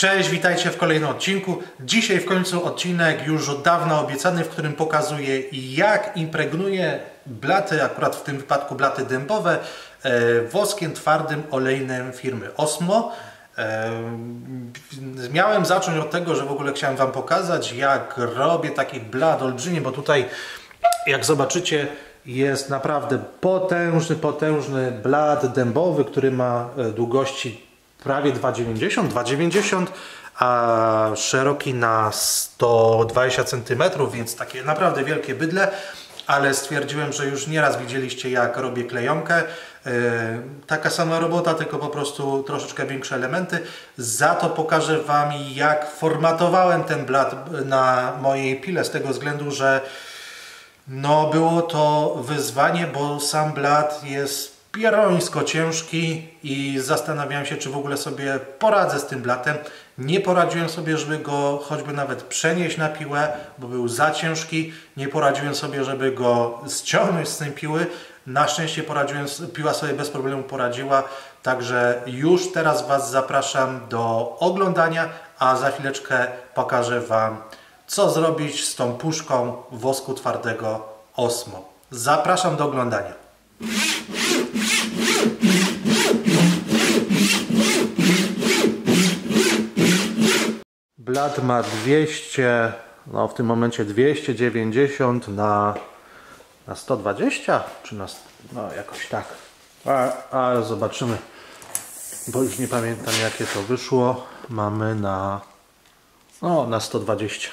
Cześć, witajcie w kolejnym odcinku. Dzisiaj w końcu odcinek już od dawna obiecany, w którym pokazuję jak impregnuję blaty, akurat w tym wypadku blaty dębowe, e, woskiem twardym olejnym firmy Osmo. E, miałem zacząć od tego, że w ogóle chciałem Wam pokazać jak robię taki blat olbrzymi, bo tutaj jak zobaczycie jest naprawdę potężny, potężny blat dębowy, który ma e, długości prawie 2,90, 2,90, a szeroki na 120 cm, więc takie naprawdę wielkie bydle, ale stwierdziłem, że już nieraz widzieliście jak robię klejonkę. Yy, taka sama robota, tylko po prostu troszeczkę większe elementy. Za to pokażę Wam jak formatowałem ten blat na mojej pile, z tego względu, że no było to wyzwanie, bo sam blat jest pierońsko ciężki i zastanawiałem się, czy w ogóle sobie poradzę z tym blatem. Nie poradziłem sobie, żeby go choćby nawet przenieść na piłę, bo był za ciężki. Nie poradziłem sobie, żeby go ściągnąć z tej piły. Na szczęście poradziłem, piła sobie bez problemu poradziła. Także już teraz Was zapraszam do oglądania, a za chwileczkę pokażę Wam, co zrobić z tą puszką wosku twardego Osmo. Zapraszam do oglądania. Blat ma 200, no w tym momencie 290 na, na 120, czy na, no jakoś tak. A, zobaczymy, bo już nie pamiętam jakie to wyszło. Mamy na, no na 120.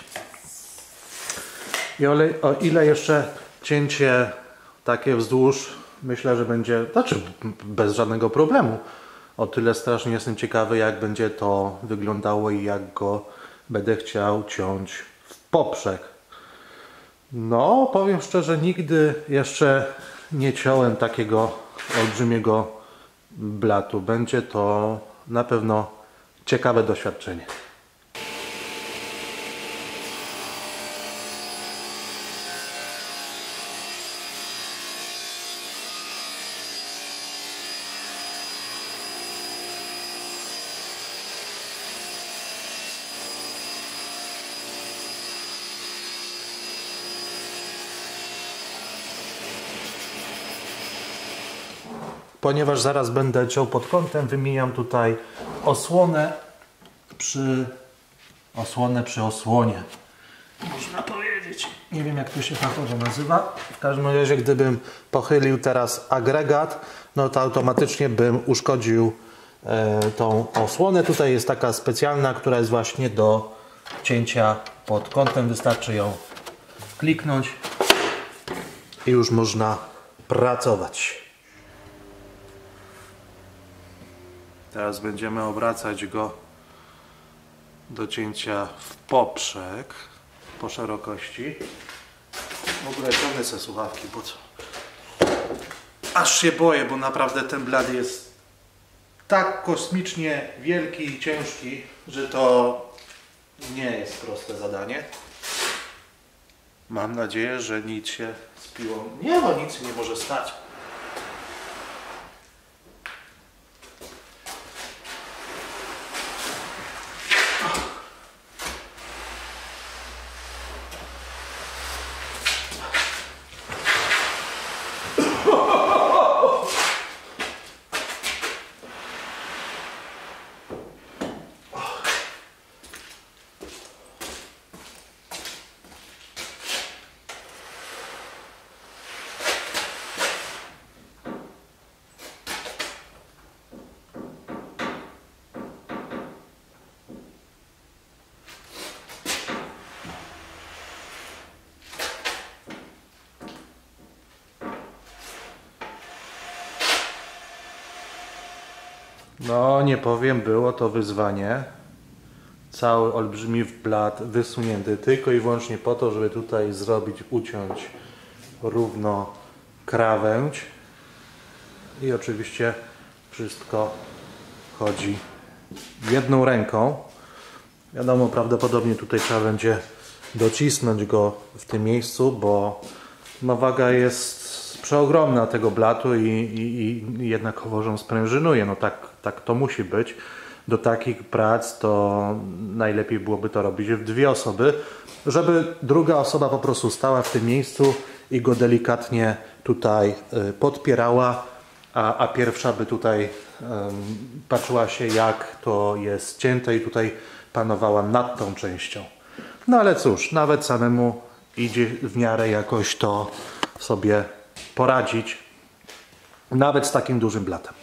I o, o ile jeszcze cięcie takie wzdłuż myślę, że będzie, znaczy bez żadnego problemu. O tyle strasznie jestem ciekawy, jak będzie to wyglądało i jak go będę chciał ciąć w poprzek. No, powiem szczerze, nigdy jeszcze nie ciąłem takiego olbrzymiego blatu. Będzie to na pewno ciekawe doświadczenie. Ponieważ zaraz będę ciął pod kątem, wymieniam tutaj osłonę przy osłonę przy osłonie. Można powiedzieć. Nie wiem jak to się fachowo nazywa. W każdym razie gdybym pochylił teraz agregat, no to automatycznie bym uszkodził e, tą osłonę. Tutaj jest taka specjalna, która jest właśnie do cięcia pod kątem. Wystarczy ją kliknąć i już można pracować. Teraz będziemy obracać go do cięcia w poprzek po szerokości. Ciągnę sobie słuchawki, co? Aż się boję, bo naprawdę ten blad jest tak kosmicznie wielki i ciężki, że to nie jest proste zadanie. Mam nadzieję, że nic się z piłą... Nie ma nic nie może stać. No, nie powiem, było to wyzwanie. Cały olbrzymi blat wysunięty tylko i wyłącznie po to, żeby tutaj zrobić, uciąć równo krawędź. I oczywiście wszystko chodzi jedną ręką. Wiadomo, prawdopodobnie tutaj trzeba będzie docisnąć go w tym miejscu, bo no, waga jest przeogromna tego blatu i, i, i jednakowo, że on sprężynuje. No tak, tak to musi być. do takich prac to najlepiej byłoby to robić w dwie osoby, żeby druga osoba po prostu stała w tym miejscu i go delikatnie tutaj y, podpierała, a, a pierwsza by tutaj um, patrzyła się jak to jest cięte i tutaj panowała nad tą częścią. No ale cóż, nawet samemu idzie w miarę jakoś to sobie poradzić, nawet z takim dużym blatem.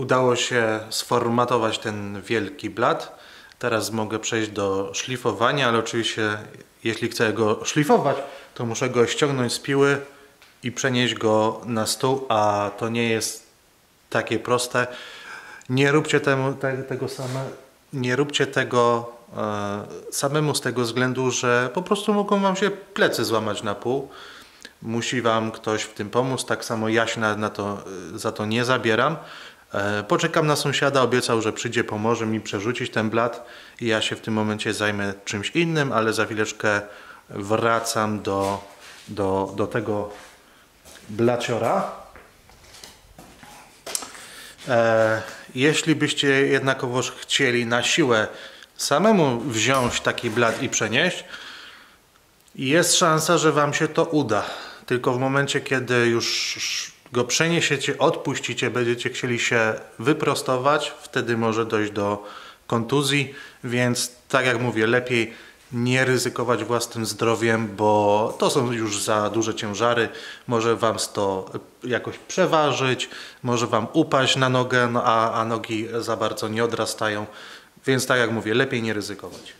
Udało się sformatować ten wielki blat. Teraz mogę przejść do szlifowania, ale oczywiście jeśli chcę go szlifować, to muszę go ściągnąć z piły i przenieść go na stół, a to nie jest takie proste. Nie róbcie temu, te, tego same, nie róbcie tego e, samemu z tego względu, że po prostu mogą Wam się plecy złamać na pół. Musi Wam ktoś w tym pomóc, tak samo ja się na, na to, za to nie zabieram. E, poczekam na sąsiada, obiecał, że przyjdzie, pomoże mi przerzucić ten blat i ja się w tym momencie zajmę czymś innym, ale za chwileczkę wracam do, do, do tego blaciora. E, jeśli byście jednakowoż chcieli na siłę samemu wziąć taki blat i przenieść, jest szansa, że Wam się to uda. Tylko w momencie, kiedy już go przeniesiecie, odpuścicie, będziecie chcieli się wyprostować, wtedy może dojść do kontuzji, więc tak jak mówię, lepiej nie ryzykować własnym zdrowiem, bo to są już za duże ciężary, może Wam to jakoś przeważyć, może Wam upaść na nogę, no a, a nogi za bardzo nie odrastają, więc tak jak mówię, lepiej nie ryzykować.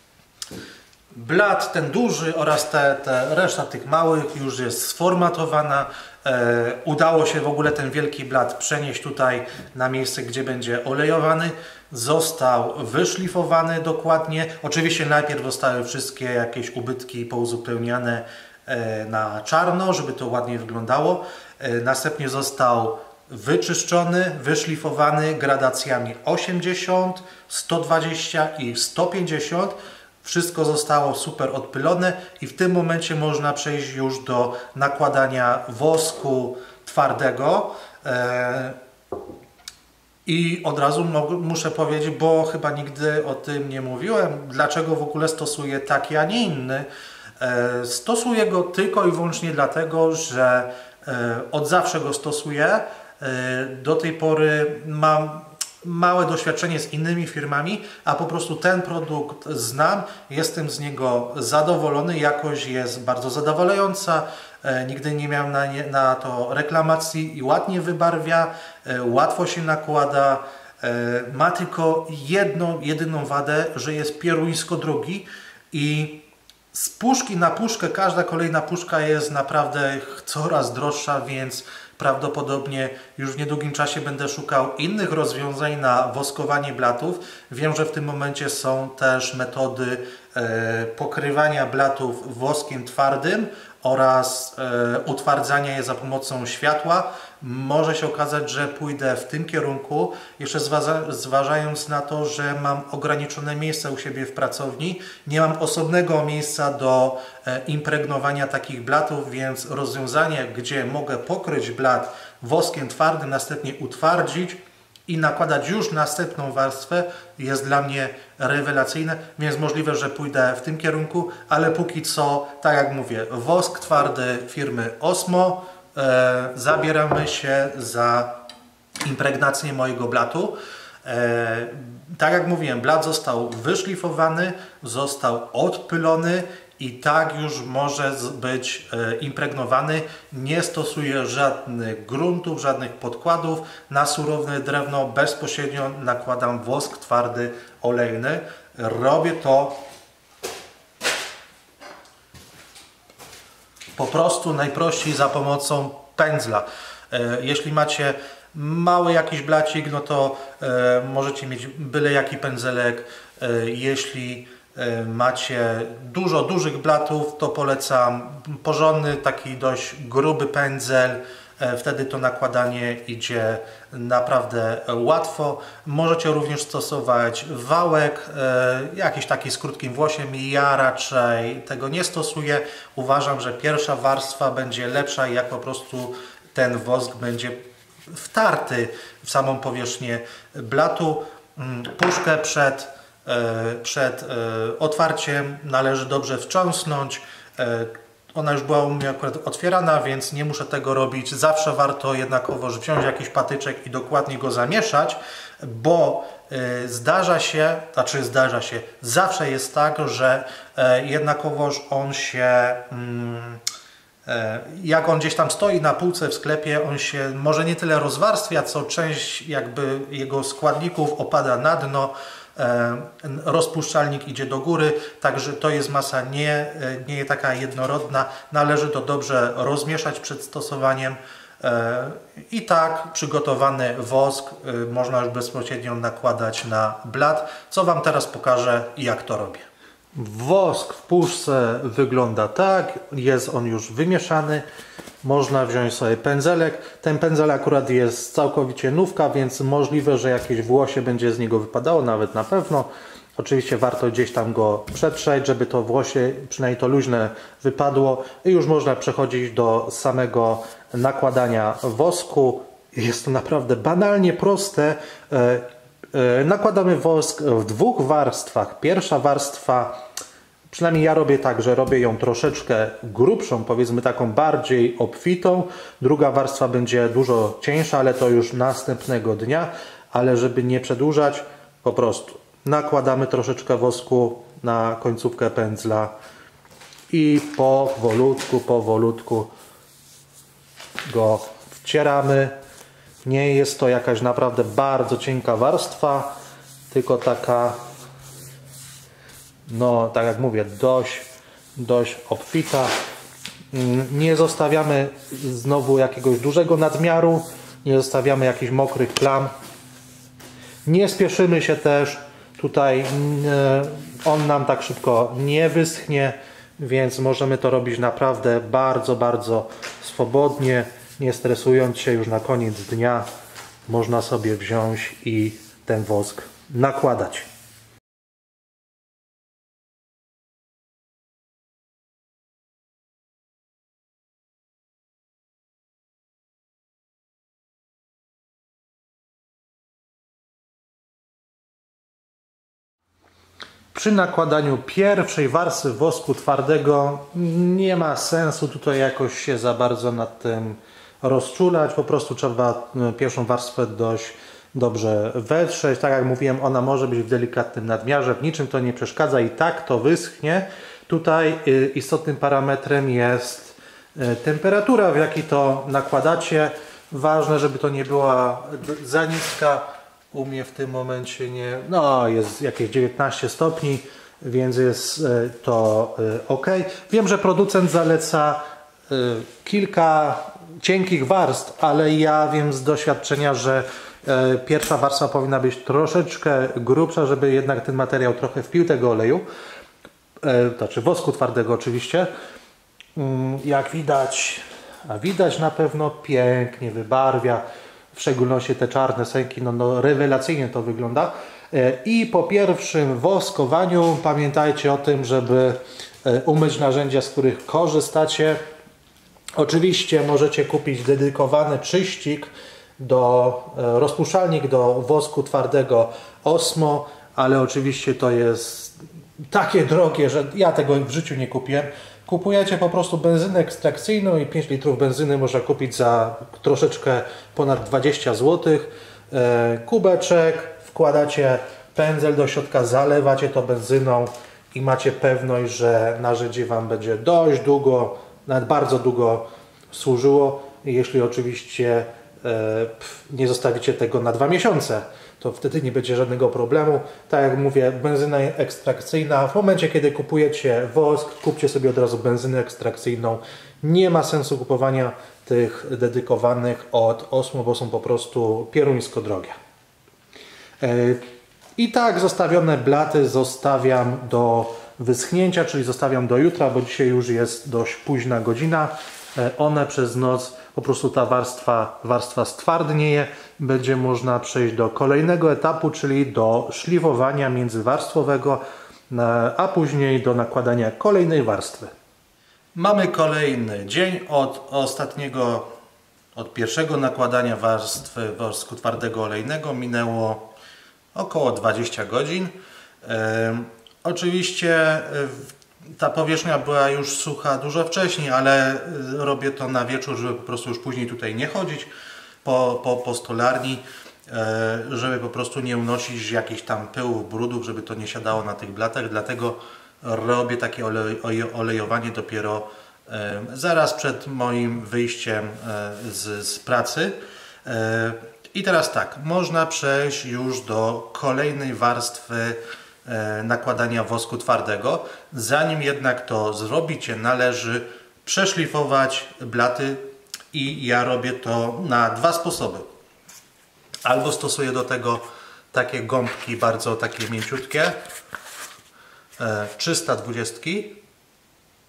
Blat ten duży oraz te, te reszta tych małych już jest sformatowana. E, udało się w ogóle ten wielki blat przenieść tutaj na miejsce, gdzie będzie olejowany. Został wyszlifowany dokładnie. Oczywiście najpierw zostały wszystkie jakieś ubytki pouzupełniane e, na czarno, żeby to ładnie wyglądało. E, następnie został wyczyszczony, wyszlifowany gradacjami 80, 120 i 150 wszystko zostało super odpylone i w tym momencie można przejść już do nakładania wosku twardego. E, I od razu muszę powiedzieć, bo chyba nigdy o tym nie mówiłem, dlaczego w ogóle stosuję taki, a nie inny. E, stosuję go tylko i wyłącznie dlatego, że e, od zawsze go stosuję. Do tej pory mam małe doświadczenie z innymi firmami, a po prostu ten produkt znam, jestem z niego zadowolony, jakość jest bardzo zadowalająca, e, nigdy nie miałem na, nie, na to reklamacji i ładnie wybarwia, e, łatwo się nakłada, e, ma tylko jedną, jedyną wadę, że jest pieruńsko drogi i z puszki na puszkę każda kolejna puszka jest naprawdę coraz droższa, więc prawdopodobnie już w niedługim czasie będę szukał innych rozwiązań na woskowanie blatów. Wiem, że w tym momencie są też metody e, pokrywania blatów woskiem twardym oraz e, utwardzania je za pomocą światła. Może się okazać, że pójdę w tym kierunku, jeszcze zważając na to, że mam ograniczone miejsce u siebie w pracowni, nie mam osobnego miejsca do e, impregnowania takich blatów, więc rozwiązanie, gdzie mogę pokryć blat woskiem twardym, następnie utwardzić, i nakładać już następną warstwę jest dla mnie rewelacyjne, więc możliwe, że pójdę w tym kierunku, ale póki co, tak jak mówię, wosk twardy firmy Osmo, e, zabieramy się za impregnację mojego blatu. E, tak jak mówiłem, blat został wyszlifowany, został odpylony i tak już może być e, impregnowany. Nie stosuję żadnych gruntów, żadnych podkładów. Na surowne drewno bezpośrednio nakładam wosk twardy olejny. Robię to po prostu najprościej za pomocą pędzla. Jeśli macie mały jakiś blacik, no to możecie mieć byle jaki pędzelek. Jeśli macie dużo dużych blatów, to polecam porządny, taki dość gruby pędzel. Wtedy to nakładanie idzie naprawdę łatwo. Możecie również stosować wałek, jakiś taki z krótkim włosiem. Ja raczej tego nie stosuję. Uważam, że pierwsza warstwa będzie lepsza, jak po prostu ten wosk będzie wtarty w samą powierzchnię blatu. Puszkę przed przed otwarciem należy dobrze wstrząsnąć. Ona już była u mnie akurat otwierana, więc nie muszę tego robić. Zawsze warto jednakowoż wziąć jakiś patyczek i dokładnie go zamieszać, bo zdarza się, znaczy zdarza się, zawsze jest tak, że jednakowoż on się jak on gdzieś tam stoi na półce w sklepie, on się może nie tyle rozwarstwia, co część jakby jego składników opada na dno, rozpuszczalnik idzie do góry, także to jest masa nie, nie taka jednorodna. Należy to dobrze rozmieszać przed stosowaniem. I tak przygotowany wosk można już bezpośrednio nakładać na blat, co Wam teraz pokażę jak to robię. Wosk w puszce wygląda tak, jest on już wymieszany. Można wziąć sobie pędzelek. Ten pędzel akurat jest całkowicie nówka, więc możliwe, że jakieś włosie będzie z niego wypadało, nawet na pewno. Oczywiście warto gdzieś tam go przetrzeć, żeby to włosie, przynajmniej to luźne wypadło i już można przechodzić do samego nakładania wosku. Jest to naprawdę banalnie proste. Nakładamy wosk w dwóch warstwach. Pierwsza warstwa Przynajmniej ja robię tak, że robię ją troszeczkę grubszą, powiedzmy taką bardziej obfitą. Druga warstwa będzie dużo cieńsza, ale to już następnego dnia. Ale żeby nie przedłużać, po prostu nakładamy troszeczkę wosku na końcówkę pędzla i powolutku, powolutku go wcieramy. Nie jest to jakaś naprawdę bardzo cienka warstwa, tylko taka no tak jak mówię, dość, dość obfita. Mm, nie zostawiamy znowu jakiegoś dużego nadmiaru, nie zostawiamy jakichś mokrych plam. Nie spieszymy się też, tutaj mm, on nam tak szybko nie wyschnie, więc możemy to robić naprawdę bardzo, bardzo swobodnie, nie stresując się już na koniec dnia. Można sobie wziąć i ten wosk nakładać. Przy nakładaniu pierwszej warstwy wosku twardego nie ma sensu tutaj jakoś się za bardzo nad tym rozczulać. Po prostu trzeba e, pierwszą warstwę dość dobrze wetrzeć. Tak jak mówiłem, ona może być w delikatnym nadmiarze, w niczym to nie przeszkadza i tak to wyschnie. Tutaj e, istotnym parametrem jest e, temperatura, w jakiej to nakładacie. Ważne, żeby to nie była za niska, u mnie w tym momencie nie, no jest jakieś 19 stopni, więc jest to ok. Wiem, że producent zaleca kilka cienkich warstw, ale ja wiem z doświadczenia, że pierwsza warstwa powinna być troszeczkę grubsza, żeby jednak ten materiał trochę wpił tego oleju, to znaczy wosku twardego oczywiście. Mm, jak widać, a widać na pewno pięknie wybarwia w szczególności te czarne sęki, no, no rewelacyjnie to wygląda. E, I po pierwszym woskowaniu pamiętajcie o tym, żeby e, umyć narzędzia, z których korzystacie. Oczywiście możecie kupić dedykowany czyścik do e, rozpuszczalnik do wosku twardego Osmo, ale oczywiście to jest takie drogie, że ja tego w życiu nie kupiłem. Kupujecie po prostu benzynę ekstrakcyjną i 5 litrów benzyny można kupić za troszeczkę ponad 20 zł. E, kubeczek, wkładacie pędzel do środka, zalewacie to benzyną i macie pewność, że narzędzie Wam będzie dość długo, nawet bardzo długo służyło, jeśli oczywiście e, nie zostawicie tego na dwa miesiące. to wtedy nie będzie żadnego problemu. Tak jak mówię, benzyna ekstrakcyjna, w momencie kiedy kupujecie wosk, kupcie sobie od razu benzynę ekstrakcyjną. Nie ma sensu kupowania tych dedykowanych od osmo, bo są po prostu pieruńsko drogie. E, I tak zostawione blaty zostawiam do wyschnięcia, czyli zostawiam do jutra, bo dzisiaj już jest dość późna godzina. E, one przez noc po prostu ta warstwa, warstwa stwardnieje. Będzie można przejść do kolejnego etapu, czyli do szlifowania międzywarstwowego, e, a później do nakładania kolejnej warstwy. Mamy kolejny dzień od ostatniego, od pierwszego nakładania warstwy wosku twardego olejnego. Minęło około 20 godzin. Oczywiście e, ta powierzchnia była już sucha dużo wcześniej, ale e, robię to na wieczór, żeby po prostu już później tutaj nie chodzić po, po, po stolarni, e, żeby po prostu nie unosić jakichś tam pyłów, brudów, żeby to nie siadało na tych blatach, dlatego robię takie olejowanie dopiero zaraz przed moim wyjściem z, z pracy. I teraz tak, można przejść już do kolejnej warstwy E, nakładania wosku twardego. Zanim jednak to zrobicie, należy przeszlifować blaty i ja robię to na dwa sposoby. Albo stosuję do tego takie gąbki bardzo takie mięciutkie, 320. E,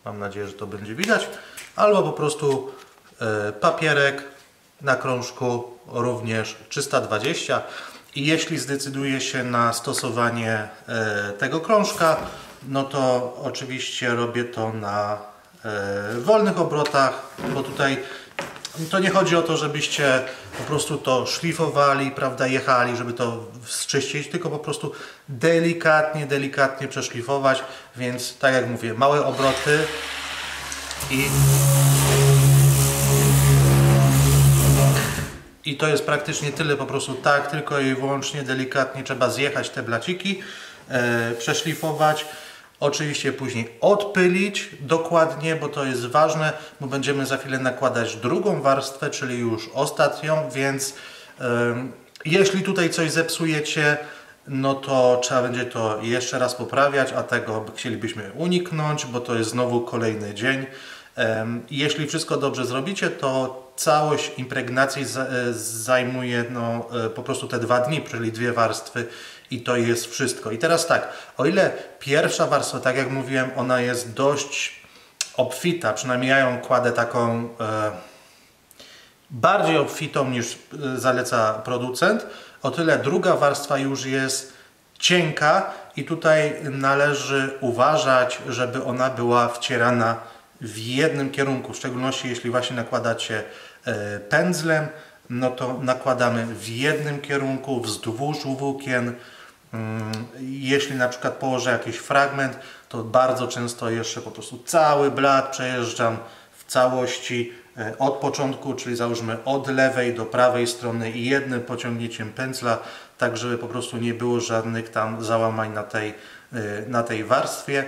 Mam nadzieję, że to będzie widać. Albo po prostu e, papierek na krążku również 320. I jeśli zdecyduje się na stosowanie e, tego krążka, no to oczywiście robię to na e, wolnych obrotach, bo tutaj to nie chodzi o to, żebyście po prostu to szlifowali, prawda, jechali, żeby to zczyścić, tylko po prostu delikatnie, delikatnie przeszlifować, więc tak jak mówię, małe obroty i I to jest praktycznie tyle, po prostu tak, tylko i wyłącznie delikatnie trzeba zjechać te blaciki, e, przeszlifować. Oczywiście później odpylić dokładnie, bo to jest ważne, bo będziemy za chwilę nakładać drugą warstwę, czyli już ostatnią, więc e, jeśli tutaj coś zepsujecie, no to trzeba będzie to jeszcze raz poprawiać, a tego chcielibyśmy uniknąć, bo to jest znowu kolejny dzień. Jeśli wszystko dobrze zrobicie, to całość impregnacji e, zajmuje no, e, po prostu te dwa dni, czyli dwie warstwy i to jest wszystko. I teraz tak, o ile pierwsza warstwa, tak jak mówiłem, ona jest dość obfita, przynajmniej ja ją kładę taką e, bardziej obfitą niż e, zaleca producent, o tyle druga warstwa już jest cienka i tutaj należy uważać, żeby ona była wcierana w jednym kierunku, w szczególności jeśli właśnie nakładacie pędzlem, no to nakładamy w jednym kierunku, wzdłuż włókien. Mm, jeśli na przykład położę jakiś fragment, to bardzo często jeszcze po prostu cały blat przejeżdżam w całości e, od początku, czyli załóżmy od lewej do prawej strony i jednym pociągnięciem pędzla, tak żeby po prostu nie było żadnych tam załamań na tej, e, na tej warstwie.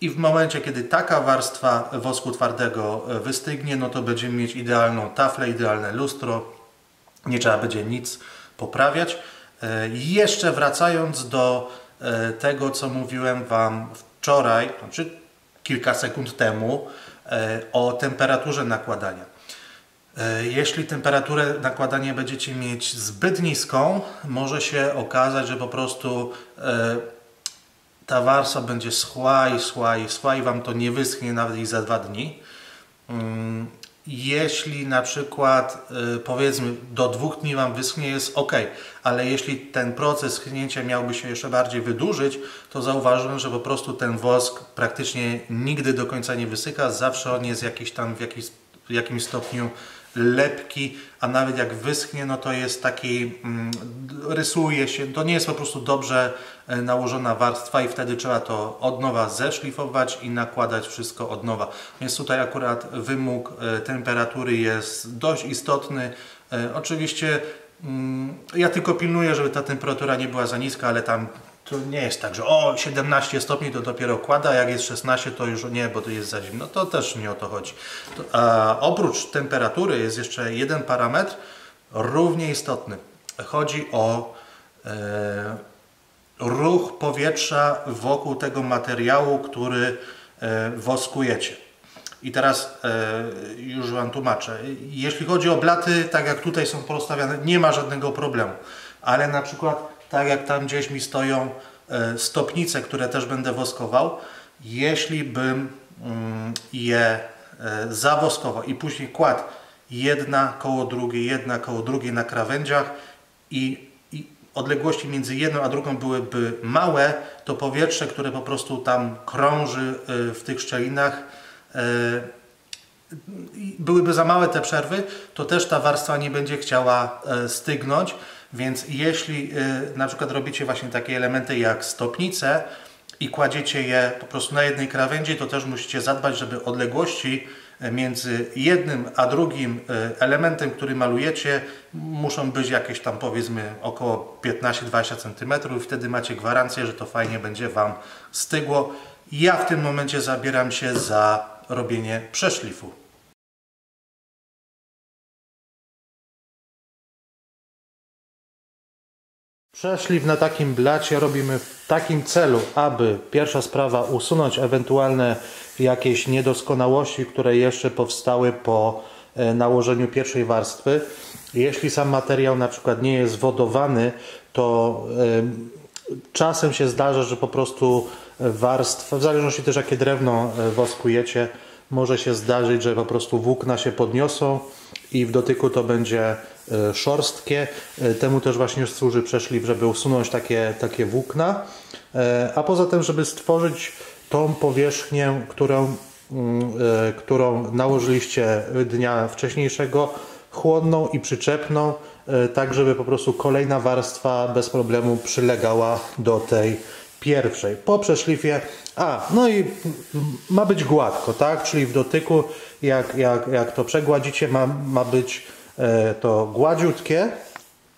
I w momencie, kiedy taka warstwa wosku twardego e, wystygnie, no to będziemy mieć idealną taflę, idealne lustro. Nie trzeba będzie nic poprawiać. E, jeszcze wracając do e, tego, co mówiłem Wam wczoraj, znaczy kilka sekund temu, o temperaturze nakładania. Jeśli temperaturę nakładania będziecie mieć zbyt niską, może się okazać, że po prostu ta warstwa będzie schła i schła i schła i Wam to nie wyschnie nawet i za dwa dni. Mm, jeśli na przykład y, powiedzmy do dwóch dni Wam wyschnie jest ok, ale jeśli ten proces schnięcia miałby się jeszcze bardziej wydłużyć, to zauważyłem, że po prostu ten wosk praktycznie nigdy do końca nie wysyka, zawsze on jest jakiś tam w, jakiś, w jakimś stopniu lepki, a nawet jak wyschnie, no to jest taki, mm, rysuje się, to nie jest po prostu dobrze e, nałożona warstwa i wtedy trzeba to od nowa zeszlifować i nakładać wszystko od nowa. Więc tutaj akurat wymóg e, temperatury jest dość istotny. E, oczywiście mm, ja tylko pilnuję, żeby ta temperatura nie była za niska, ale tam to nie jest tak, że o 17 stopni to dopiero kłada, jak jest 16 to już nie, bo to jest za zimno. To też nie o to chodzi. To, oprócz temperatury jest jeszcze jeden parametr równie istotny. Chodzi o ruch powietrza wokół tego materiału, który woskujecie. I teraz już Wam tłumaczę. Jeśli chodzi o blaty, tak jak tutaj są porozstawiane, nie ma żadnego problemu. Ale na przykład, tak jak tam gdzieś mi stoją stopnice, które też będę woskował, jeśli bym mm, je zawoskował i później kładł jedna koło drugiej, jedna koło drugiej na krawędziach i, i odległości między jedną a drugą byłyby małe, to powietrze, które po prostu tam krąży y, w tych szczelinach, byłyby za małe te przerwy, to też ta warstwa nie będzie chciała stygnąć, więc jeśli na przykład robicie właśnie takie elementy jak stopnice i kładziecie je po prostu na jednej krawędzi, to też musicie zadbać, żeby odległości między jednym a drugim e, elementem, który malujecie, muszą być jakieś tam powiedzmy około 15-20 cm. Wtedy macie gwarancję, że to fajnie będzie Wam stygło. Ja w tym momencie zabieram się za robienie przeszlifu. Przeszlif na takim blacie robimy w takim celu, aby pierwsza sprawa usunąć ewentualne jakieś niedoskonałości, które jeszcze powstały po e, nałożeniu pierwszej warstwy. Jeśli sam materiał na przykład nie jest wodowany, to czasem się zdarza, że po prostu warstwa, w zależności też jakie drewno e, woskujecie, może się zdarzyć, że po prostu włókna się podniosą i w dotyku to będzie e, szorstkie. Temu też właśnie służy przeszlif, żeby usunąć takie, takie włókna. A poza tym, żeby stworzyć tą powierzchnię, którą, mm, e, którą nałożyliście dnia wcześniejszego, chłodną i przyczepną, e, tak żeby po prostu kolejna warstwa bez problemu przylegała do tej pierwszej. Po przeszlifie, a no i ma być gładko, tak? Czyli w dotyku, jak, jak, jak to przegładzicie, ma, ma być e, to gładziutkie.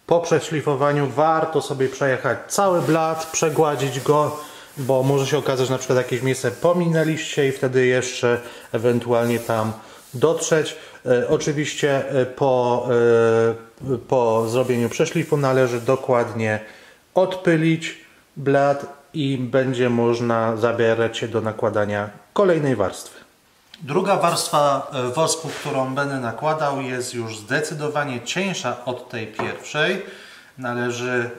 Po przeszlifowaniu warto sobie przejechać cały blat, przegładzić go bo może się okazać, że na przykład jakieś miejsce pominęliście i wtedy jeszcze ewentualnie tam dotrzeć. E, oczywiście e, po, po zrobieniu przeszlifu należy dokładnie odpylić blat i będzie można zabierać się do nakładania kolejnej warstwy. Druga warstwa wosku, którą będę nakładał jest już zdecydowanie cieńsza od tej pierwszej. Należy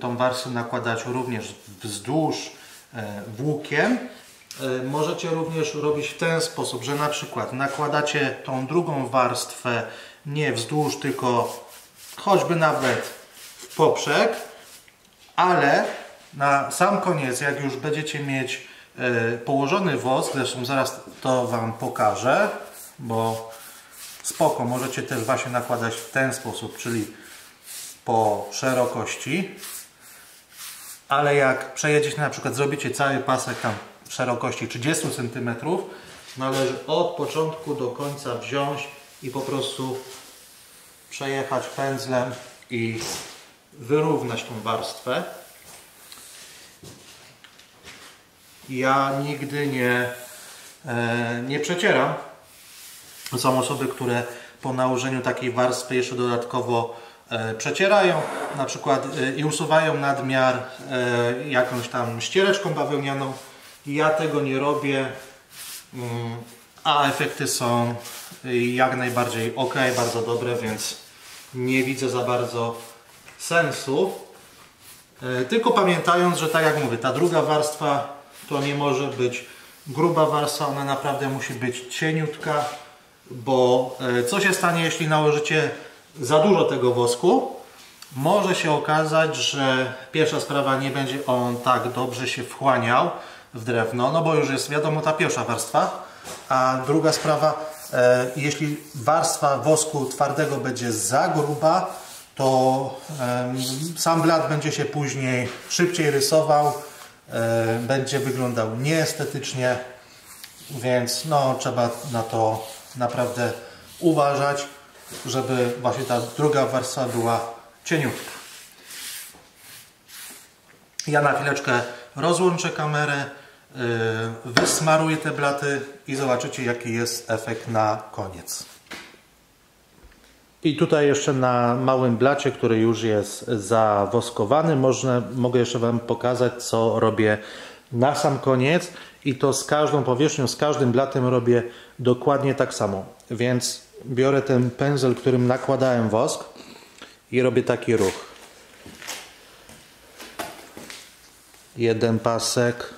tą warstwę nakładać również wzdłuż E, włókiem. E, możecie również robić w ten sposób, że na przykład nakładacie tą drugą warstwę nie wzdłuż, tylko choćby nawet w poprzek, ale na sam koniec, jak już będziecie mieć e, położony wosk, zresztą zaraz to Wam pokażę, bo spoko, możecie też właśnie nakładać w ten sposób, czyli po szerokości ale jak przejedziecie na przykład, zrobicie cały pasek tam szerokości 30 cm, należy od początku do końca wziąć i po prostu przejechać pędzlem i wyrównać tą warstwę. Ja nigdy nie, e, nie przecieram. Są osoby, które po nałożeniu takiej warstwy jeszcze dodatkowo E, przecierają na przykład e, i usuwają nadmiar jakąś tam ściereczką bawełnianą. Ja tego nie robię, mm, a efekty są jak najbardziej ok, bardzo dobre, więc nie widzę za bardzo sensu. Tylko pamiętając, że tak jak mówię, ta druga warstwa to nie może być gruba warstwa, ona naprawdę musi być cieniutka, bo co się stanie, jeśli nałożycie za dużo tego wosku, może się okazać, że pierwsza sprawa nie będzie on tak dobrze się wchłaniał w drewno, no bo już jest wiadomo ta pierwsza warstwa, a druga sprawa, e, jeśli warstwa wosku twardego będzie za gruba, to e, sam blat będzie się później szybciej rysował, e, będzie wyglądał nieestetycznie, więc no, trzeba na to naprawdę uważać żeby właśnie ta druga warstwa była cieniutka. Ja na chwileczkę rozłączę kamerę, y, wysmaruję te blaty i zobaczycie jaki jest efekt na koniec. I tutaj jeszcze na małym blacie, który już jest zawoskowany, można, mogę jeszcze Wam pokazać, co robię na sam koniec. I to z każdą powierzchnią, z każdym blatem robię dokładnie tak samo. Więc biorę ten pędzel, którym nakładałem wosk i robię taki ruch. Jeden pasek.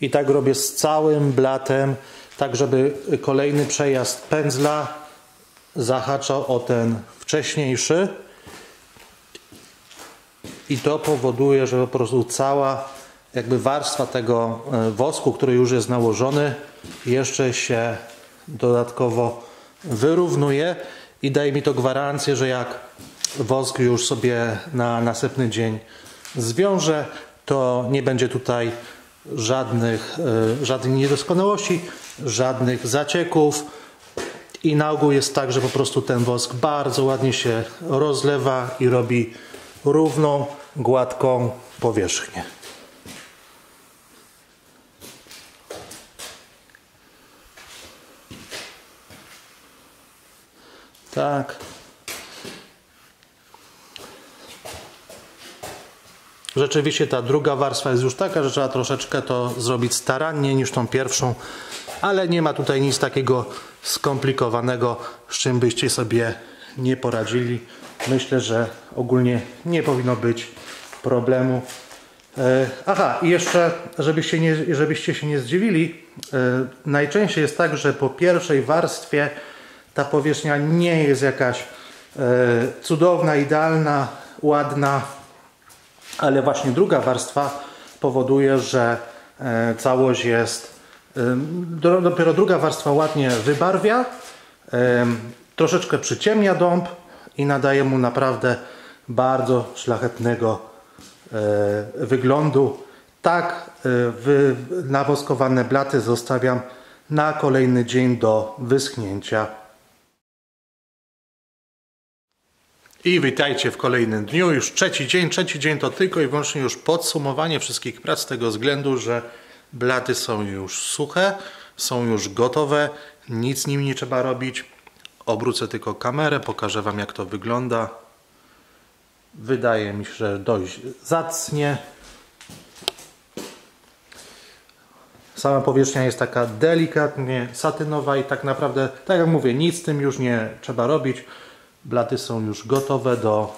I tak robię z całym blatem tak żeby kolejny przejazd pędzla zahaczał o ten wcześniejszy. I to powoduje, że po prostu cała jakby warstwa tego e, wosku, który już jest nałożony jeszcze się dodatkowo wyrównuje. I daje mi to gwarancję, że jak wosk już sobie na następny dzień zwiąże, to nie będzie tutaj żadnych, e, żadnych niedoskonałości, żadnych zacieków i na ogół jest tak, że po prostu ten wosk bardzo ładnie się rozlewa i robi równą, gładką powierzchnię. Tak. Rzeczywiście ta druga warstwa jest już taka, że trzeba troszeczkę to zrobić starannie niż tą pierwszą, ale nie ma tutaj nic takiego skomplikowanego, z czym byście sobie nie poradzili. Myślę, że ogólnie nie powinno być problemu. E, aha, i jeszcze, żebyście, nie, żebyście się nie zdziwili, e, najczęściej jest tak, że po pierwszej warstwie ta powierzchnia nie jest jakaś e, cudowna, idealna, ładna, ale właśnie druga warstwa powoduje, że całość jest Dopiero druga warstwa ładnie wybarwia, troszeczkę przyciemnia dąb i nadaje mu naprawdę bardzo szlachetnego e, wyglądu. Tak e, nawoskowane blaty zostawiam na kolejny dzień do wyschnięcia. I witajcie w kolejnym dniu, już trzeci dzień. Trzeci dzień to tylko i wyłącznie już podsumowanie wszystkich prac z tego względu, że Blaty są już suche, są już gotowe, nic z nimi nie trzeba robić. Obrócę tylko kamerę, pokażę Wam jak to wygląda. Wydaje mi się, że dość zacnie. Sama powierzchnia jest taka delikatnie satynowa i tak naprawdę, tak jak mówię, nic z tym już nie trzeba robić. Blaty są już gotowe do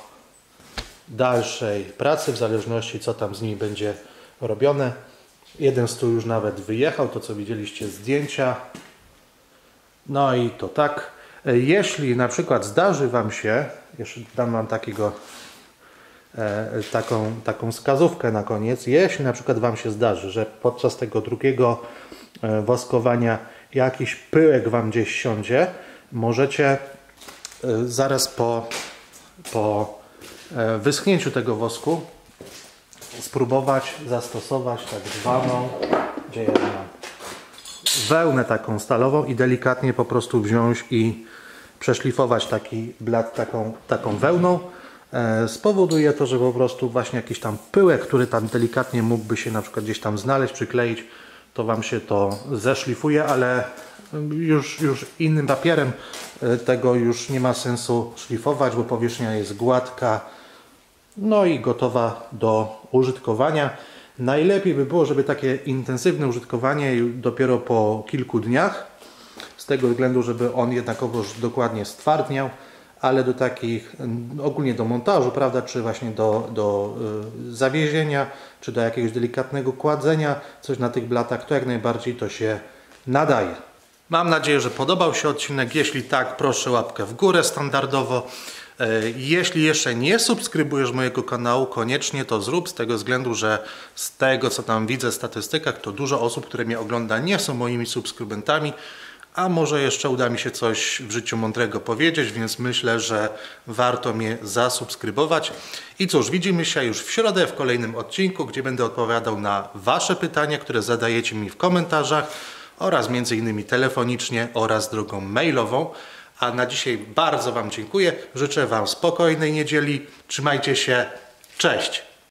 dalszej pracy, w zależności co tam z nimi będzie robione. Jeden stół już nawet wyjechał, to co widzieliście zdjęcia. No i to tak. Jeśli na przykład zdarzy Wam się, jeszcze dam Wam takiego, e, taką, taką wskazówkę na koniec, jeśli na przykład Wam się zdarzy, że podczas tego drugiego e, woskowania jakiś pyłek Wam gdzieś siądzie, możecie e, zaraz po, po e, wyschnięciu tego wosku spróbować zastosować tak zwaną, gdzie ja wełnę taką stalową i delikatnie po prostu wziąć i przeszlifować taki blat taką, taką wełną. E, spowoduje to, że po prostu właśnie jakiś tam pyłek, który tam delikatnie mógłby się na przykład gdzieś tam znaleźć, przykleić, to Wam się to zeszlifuje, ale już, już innym papierem e, tego już nie ma sensu szlifować, bo powierzchnia jest gładka, no i gotowa do użytkowania. Najlepiej by było, żeby takie intensywne użytkowanie dopiero po kilku dniach, z tego względu, żeby on jednakowoż dokładnie stwardniał, ale do takich, ogólnie do montażu, prawda, czy właśnie do, do y, zawiezienia, czy do jakiegoś delikatnego kładzenia, coś na tych blatach, to jak najbardziej to się nadaje. Mam nadzieję, że podobał się odcinek. Jeśli tak, proszę łapkę w górę standardowo. E, jeśli jeszcze nie subskrybujesz mojego kanału, koniecznie to zrób z tego względu, że z tego co tam widzę w statystykach, to dużo osób, które mnie ogląda nie są moimi subskrybentami, a może jeszcze uda mi się coś w życiu mądrego powiedzieć, więc myślę, że warto mnie zasubskrybować. I cóż, widzimy się już w środę w kolejnym odcinku, gdzie będę odpowiadał na Wasze pytania, które zadajecie mi w komentarzach oraz między innymi telefonicznie oraz drogą mailową. A na dzisiaj bardzo Wam dziękuję. Życzę Wam spokojnej niedzieli. Trzymajcie się. Cześć!